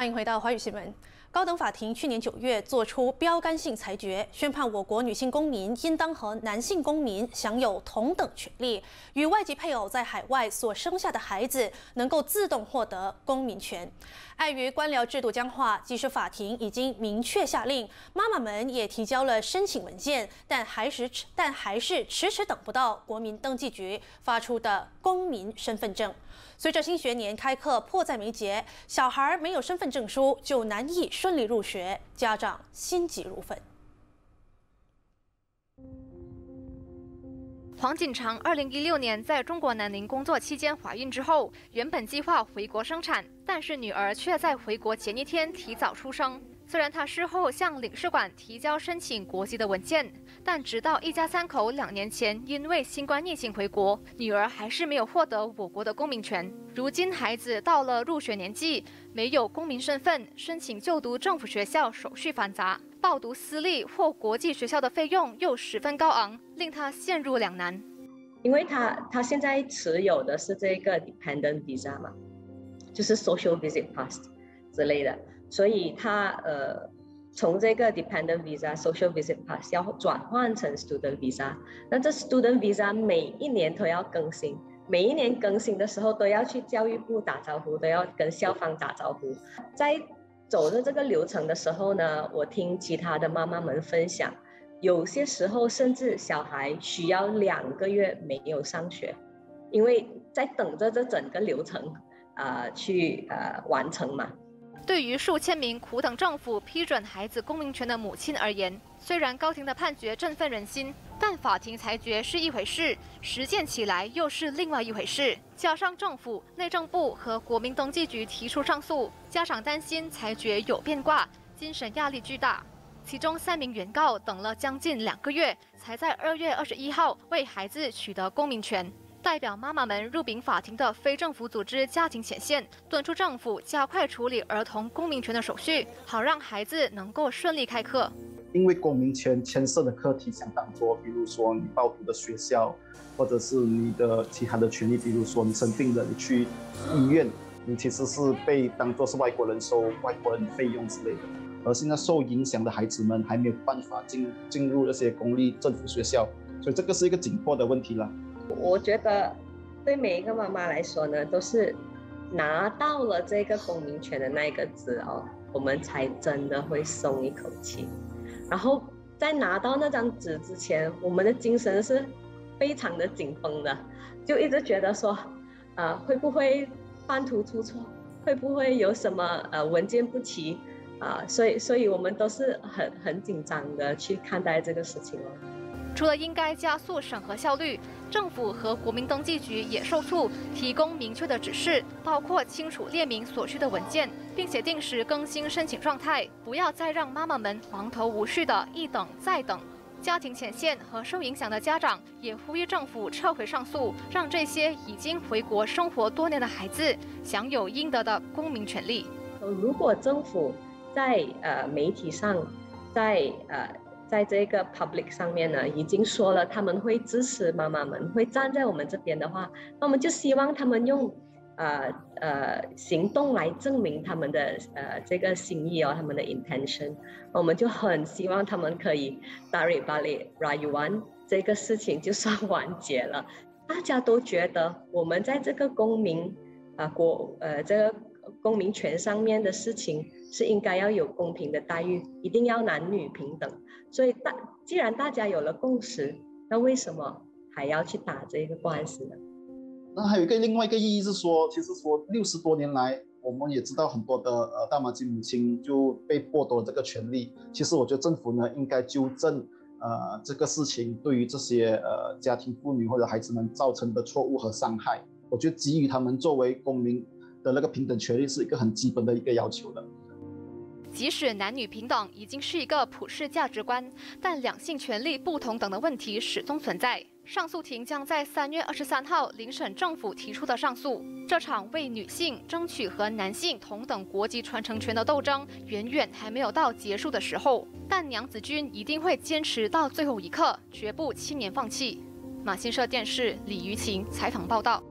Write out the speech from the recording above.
欢迎回到华语新闻。高等法庭去年九月作出标杆性裁决，宣判我国女性公民应当和男性公民享有同等权利，与外籍配偶在海外所生下的孩子能够自动获得公民权。碍于官僚制度僵化，即使法庭已经明确下令，妈妈们也提交了申请文件，但还是但还是迟迟等不到国民登记局发出的公民身份证。随着新学年开课迫在眉睫，小孩没有身份证书就难以顺利入学，家长心急如焚。黄锦长二零一六年在中国南宁工作期间怀孕之后，原本计划回国生产，但是女儿却在回国前一天提早出生。虽然他事后向领事馆提交申请国籍的文件，但直到一家三口两年前因为新冠疫情回国，女儿还是没有获得我国的公民权。如今孩子到了入学年纪，没有公民身份，申请就读政府学校手续繁杂，报读私立或国际学校的费用又十分高昂，令他陷入两难。因为他他现在持有的是这个 dependent visa 嘛，就是 social visit pass 之类的。所以他呃，从这个 dependent visa social visit pass 要转换成 student visa，那这 student visa 每一年都要更新，每一年更新的时候都要去教育部打招呼，都要跟校方打招呼。在走的这个流程的时候呢，我听其他的妈妈们分享，有些时候甚至小孩需要两个月没有上学，因为在等着这整个流程啊去呃完成嘛。对于数千名苦等政府批准孩子公民权的母亲而言，虽然高庭的判决振奋人心，但法庭裁决是一回事，实践起来又是另外一回事。加上政府、内政部和国民登记局提出上诉，家长担心裁决有变卦，精神压力巨大。其中三名原告等了将近两个月，才在二月二十一号为孩子取得公民权。代表妈妈们入禀法庭的非政府组织家庭前线，敦促政府加快处理儿童公民权的手续，好让孩子能够顺利开课。因为公民权牵涉的课题相当多，比如说你报读的学校，或者是你的其他的权利，比如说你生病了，你去医院，你其实是被当作是外国人收外国人费用之类的。而现在受影响的孩子们还没有办法进进入那些公立政府学校，所以这个是一个紧迫的问题了。我觉得，对每一个妈妈来说呢，都是拿到了这个公民权的那一个字哦，我们才真的会松一口气。然后在拿到那张纸之前，我们的精神是非常的紧绷的，就一直觉得说，啊，会不会半途出错？会不会有什么呃文件不齐？啊，所以，所以我们都是很很紧张的去看待这个事情哦。除了应该加速审核效率，政府和国民登记局也受促提供明确的指示，包括清楚列明所需的文件，并且定时更新申请状态，不要再让妈妈们忙头无绪的一等再等。家庭前线和受影响的家长也呼吁政府撤回上诉，让这些已经回国生活多年的孩子享有应得的公民权利。如果政府在呃媒体上，在呃。在这个 public 上面呢，已经说了他们会支持妈妈们，会站在我们这边的话，那我们就希望他们用呃呃行动来证明他们的呃这个心意哦，他们的 intention。我们就很希望他们可以 dari b a l i r a y u a n 这个事情就算完结了。大家都觉得我们在这个公民啊国呃这个公民权上面的事情。是应该要有公平的待遇，一定要男女平等。所以大既然大家有了共识，那为什么还要去打这个官司呢？那还有一个另外一个意义是说，其实说六十多年来，我们也知道很多的呃大妈及母亲就被剥夺了这个权利。其实我觉得政府呢应该纠正呃这个事情对于这些呃家庭妇女或者孩子们造成的错误和伤害。我觉得给予他们作为公民的那个平等权利是一个很基本的一个要求的。即使男女平等已经是一个普世价值观，但两性权利不同等的问题始终存在。上诉庭将在三月二十三号聆审政府提出的上诉。这场为女性争取和男性同等国籍传承权的斗争，远远还没有到结束的时候。但娘子军一定会坚持到最后一刻，绝不轻言放弃。马新社电视李于晴采访报道。